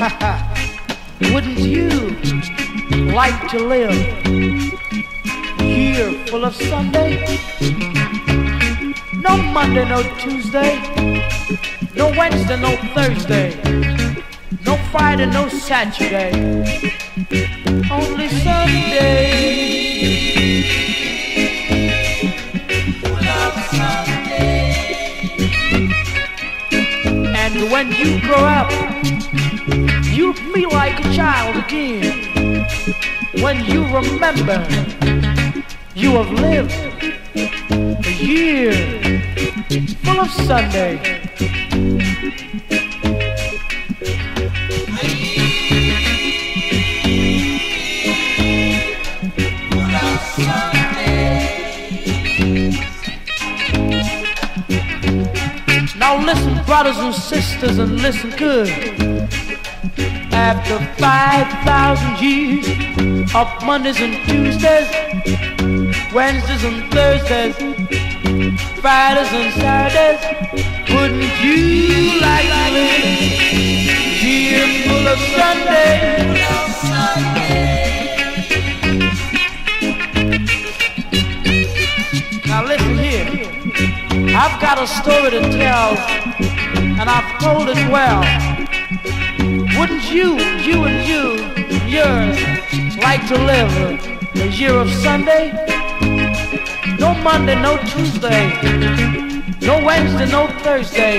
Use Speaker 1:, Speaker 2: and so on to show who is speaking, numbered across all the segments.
Speaker 1: Wouldn't you like to live here full of Sunday? No Monday, no Tuesday, no Wednesday, no Thursday, no Friday, no Saturday, only Sunday. And when you grow up, you feel like a child again. When you remember you have lived a year full of Sunday. Now listen, brothers and sisters, and listen good. After 5,000 years of Mondays and Tuesdays, Wednesdays and Thursdays, Fridays and Saturdays, wouldn't you like to live year full of Sunday? I've got a story to tell, and I've told it well. Wouldn't you, you and you, yours, like to live a, year of Sunday? No Monday, no Tuesday, no Wednesday, no Thursday,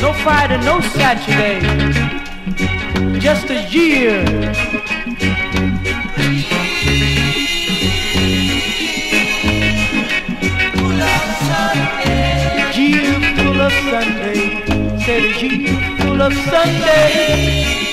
Speaker 1: no Friday, no Saturday. Just a year. Year full of Sunday.